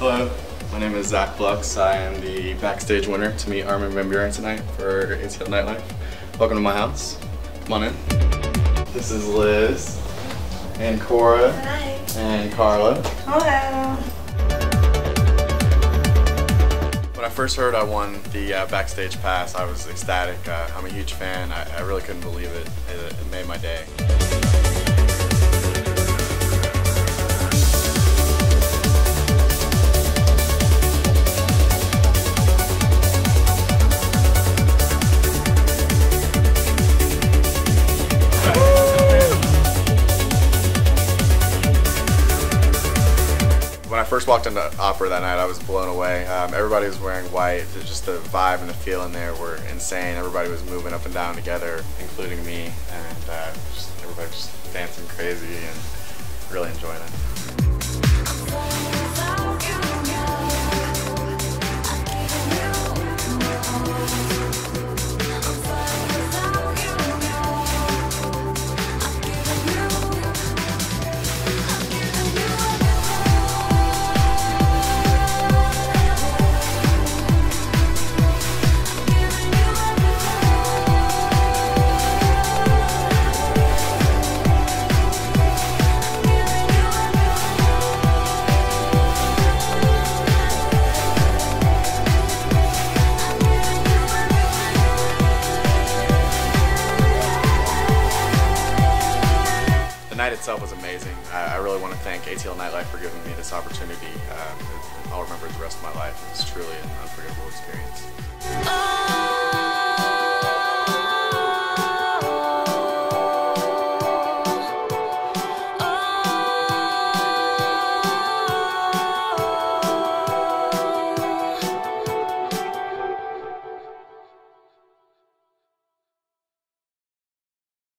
Hello, my name is Zac Lux. I am the backstage winner to meet Armin van Buuren tonight for ATL Nightlife. Welcome to my house. Come on in. This is Liz and Cora Hi. and Carla. Hello. When I first heard I won the uh, backstage pass, I was ecstatic. Uh, I'm a huge fan. I, I really couldn't believe it. it. It made my day. When I first walked into opera that night, I was blown away. Um, everybody was wearing white. Just the vibe and the feel in there were insane. Everybody was moving up and down together, including me, and uh, just, everybody was just dancing crazy and really enjoying it. Night itself was amazing. I, I really want to thank ATL Nightlife for giving me this opportunity. Um, I'll remember the rest of my life. It was truly an unforgettable experience. Oh